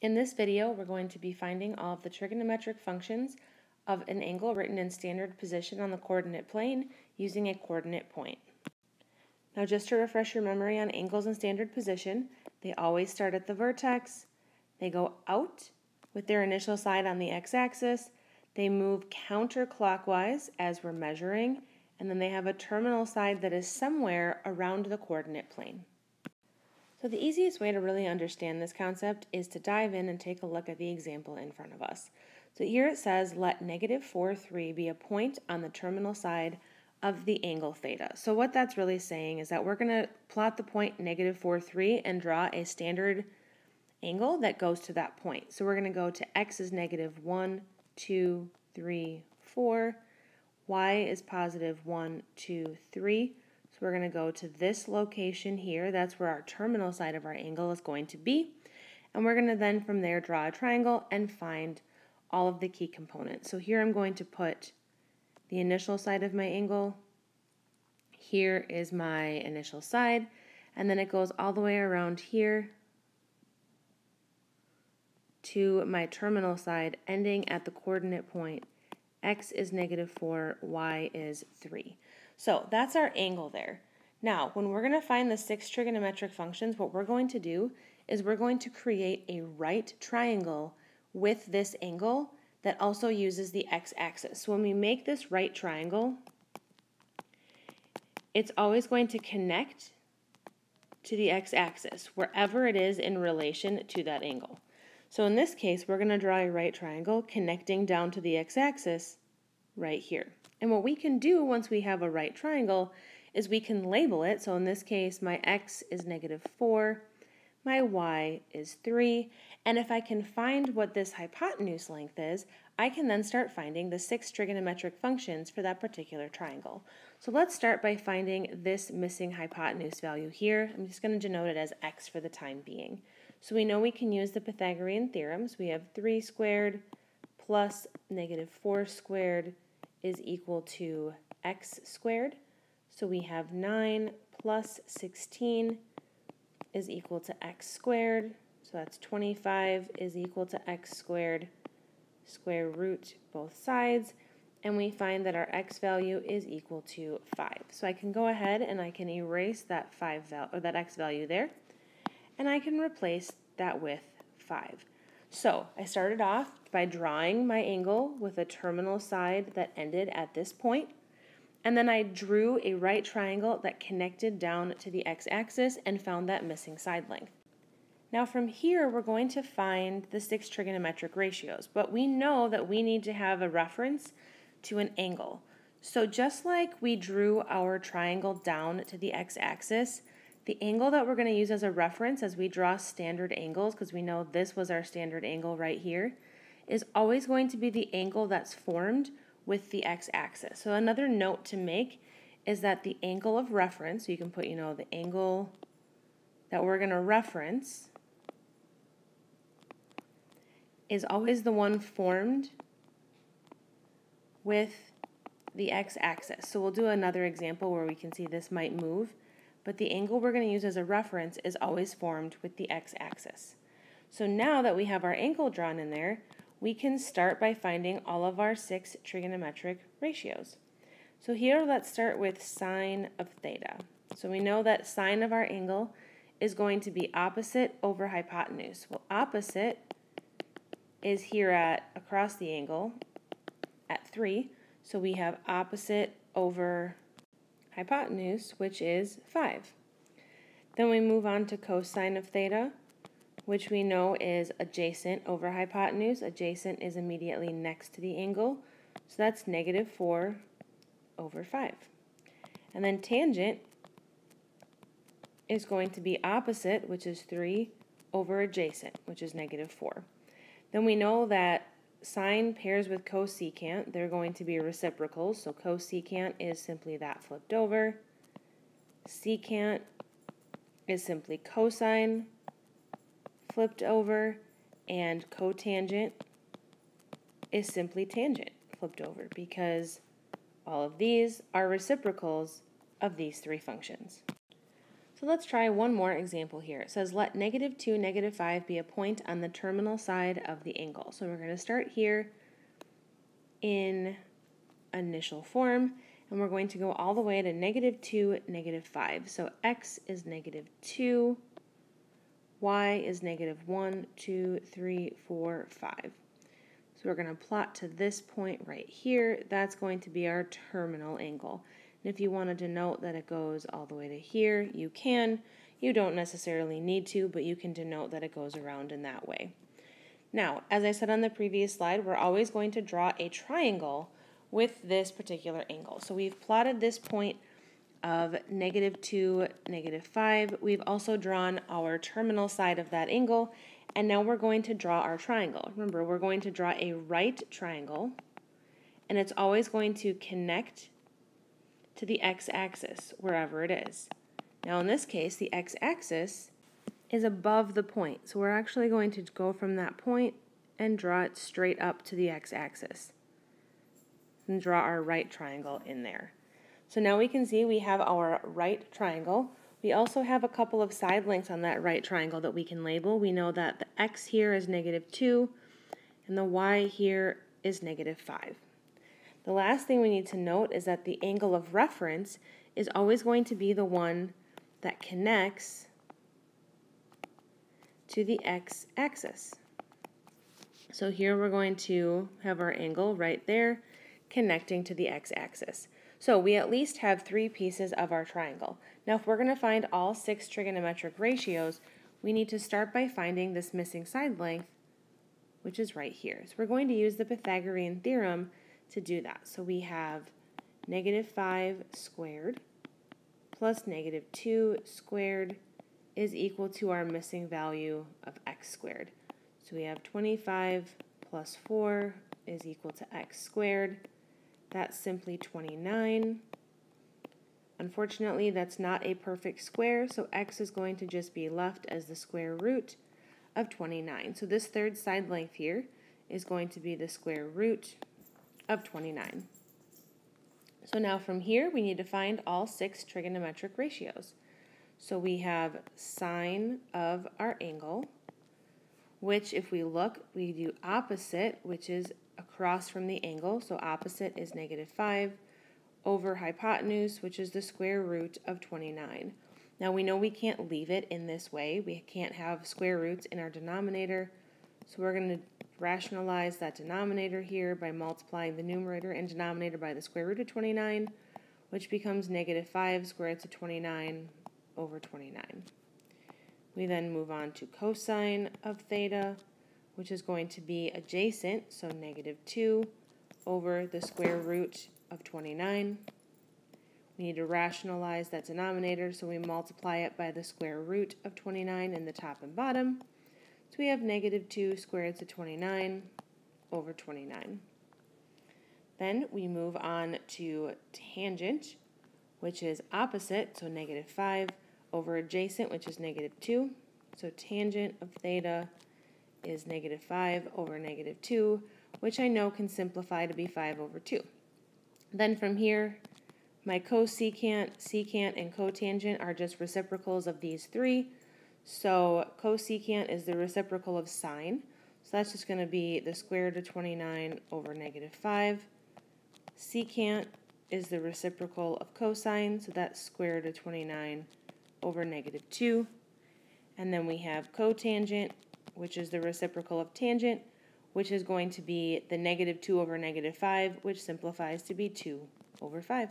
In this video, we're going to be finding all of the trigonometric functions of an angle written in standard position on the coordinate plane using a coordinate point. Now just to refresh your memory on angles in standard position, they always start at the vertex, they go out with their initial side on the x-axis, they move counterclockwise as we're measuring, and then they have a terminal side that is somewhere around the coordinate plane. So the easiest way to really understand this concept is to dive in and take a look at the example in front of us. So here it says, let negative 4, 3 be a point on the terminal side of the angle theta. So what that's really saying is that we're going to plot the point negative 4, 3 and draw a standard angle that goes to that point. So we're going to go to x is negative 1, 2, 3, 4. y is positive 1, 2, 3. We're going to go to this location here. That's where our terminal side of our angle is going to be. And we're going to then from there draw a triangle and find all of the key components. So here I'm going to put the initial side of my angle. Here is my initial side. And then it goes all the way around here to my terminal side ending at the coordinate point x is negative 4, y is 3. So that's our angle there. Now, when we're going to find the six trigonometric functions, what we're going to do is we're going to create a right triangle with this angle that also uses the x-axis. So when we make this right triangle, it's always going to connect to the x-axis, wherever it is in relation to that angle. So in this case, we're going to draw a right triangle connecting down to the x-axis right here. And what we can do once we have a right triangle is we can label it. So in this case, my x is negative 4, my y is 3, and if I can find what this hypotenuse length is, I can then start finding the six trigonometric functions for that particular triangle. So let's start by finding this missing hypotenuse value here. I'm just going to denote it as x for the time being. So we know we can use the Pythagorean theorems. We have 3 squared plus negative 4 squared is equal to x squared. So we have 9 plus 16 is equal to x squared. So that's 25 is equal to x squared, square root both sides. And we find that our x value is equal to 5. So I can go ahead and I can erase that 5 val or that x value there. And I can replace that with 5. So I started off by drawing my angle with a terminal side that ended at this point, and then I drew a right triangle that connected down to the x-axis and found that missing side length. Now from here, we're going to find the six trigonometric ratios, but we know that we need to have a reference to an angle. So just like we drew our triangle down to the x-axis, the angle that we're going to use as a reference as we draw standard angles, because we know this was our standard angle right here, is always going to be the angle that's formed with the x-axis. So another note to make is that the angle of reference, so you can put, you know, the angle that we're going to reference is always the one formed with the x-axis. So we'll do another example where we can see this might move but the angle we're going to use as a reference is always formed with the x-axis. So now that we have our angle drawn in there, we can start by finding all of our six trigonometric ratios. So here let's start with sine of theta. So we know that sine of our angle is going to be opposite over hypotenuse. Well, opposite is here at across the angle at 3. So we have opposite over hypotenuse, which is 5. Then we move on to cosine of theta, which we know is adjacent over hypotenuse. Adjacent is immediately next to the angle, so that's negative 4 over 5. And then tangent is going to be opposite, which is 3 over adjacent, which is negative 4. Then we know that sine pairs with cosecant, they're going to be reciprocals. So cosecant is simply that flipped over. Secant is simply cosine flipped over. And cotangent is simply tangent flipped over because all of these are reciprocals of these three functions. So let's try one more example here. It says let negative 2, negative 5 be a point on the terminal side of the angle. So we're going to start here in initial form, and we're going to go all the way to negative 2, negative 5. So x is negative 2, y is negative 1, 2, 3, 4, 5. So we're going to plot to this point right here. That's going to be our terminal angle. If you want to denote that it goes all the way to here, you can. You don't necessarily need to, but you can denote that it goes around in that way. Now, as I said on the previous slide, we're always going to draw a triangle with this particular angle. So we've plotted this point of negative 2, negative 5. We've also drawn our terminal side of that angle, and now we're going to draw our triangle. Remember, we're going to draw a right triangle, and it's always going to connect to the x-axis, wherever it is. Now in this case, the x-axis is above the point, so we're actually going to go from that point and draw it straight up to the x-axis and draw our right triangle in there. So now we can see we have our right triangle. We also have a couple of side lengths on that right triangle that we can label. We know that the x here is negative 2 and the y here is negative 5. The last thing we need to note is that the angle of reference is always going to be the one that connects to the x-axis. So here we're going to have our angle right there connecting to the x-axis. So we at least have three pieces of our triangle. Now if we're going to find all six trigonometric ratios, we need to start by finding this missing side length, which is right here. So we're going to use the Pythagorean theorem to do that. So we have negative 5 squared plus negative 2 squared is equal to our missing value of x squared. So we have 25 plus 4 is equal to x squared. That's simply 29. Unfortunately, that's not a perfect square, so x is going to just be left as the square root of 29. So this third side length here is going to be the square root of 29. So now from here, we need to find all six trigonometric ratios. So we have sine of our angle, which if we look, we do opposite, which is across from the angle. So opposite is negative 5 over hypotenuse, which is the square root of 29. Now we know we can't leave it in this way. We can't have square roots in our denominator. So we're going to rationalize that denominator here by multiplying the numerator and denominator by the square root of 29, which becomes negative 5 square root of 29 over 29. We then move on to cosine of theta, which is going to be adjacent, so negative 2 over the square root of 29. We need to rationalize that denominator, so we multiply it by the square root of 29 in the top and bottom. So we have negative 2 square root 29 over 29. Then we move on to tangent, which is opposite, so negative 5 over adjacent, which is negative 2. So tangent of theta is negative 5 over negative 2, which I know can simplify to be 5 over 2. Then from here, my cosecant, secant, and cotangent are just reciprocals of these three. So cosecant is the reciprocal of sine. So that's just going to be the square root of 29 over negative 5. Secant is the reciprocal of cosine, so that's square root of 29 over negative 2. And then we have cotangent, which is the reciprocal of tangent, which is going to be the negative 2 over negative 5, which simplifies to be 2 over 5.